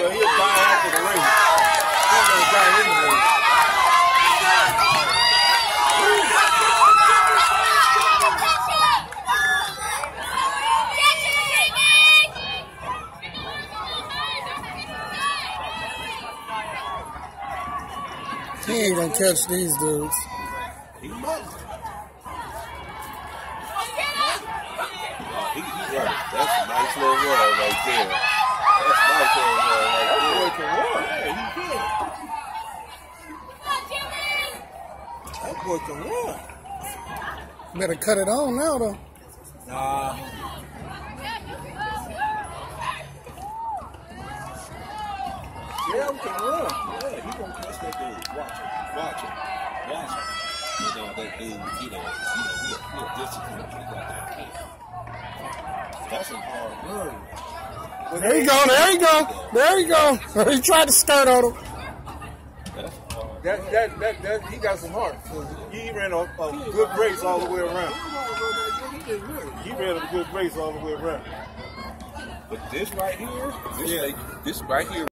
Well, he'll die after the race. He's gonna die in. He ain't gonna catch these dudes. He must. He, he right. That's a nice little run right there. That's nice little run right there. That boy can run. Yeah, he Better cut it on now, though. Nah. Yeah, we can run. Yeah, he gonna catch that dude. Watch him. Watch him. Watch him. You know, that dude, you know, you know, he'll, he'll discipline him. He got that kick. That's a hard run. There you go, there you go, there you go. he tried to skirt on him. That's a hard That, that, that, that, he got some heart. He ran a, a good race all the way around. He ran a good race all the way around. But this right here, this, Yeah. like, this right here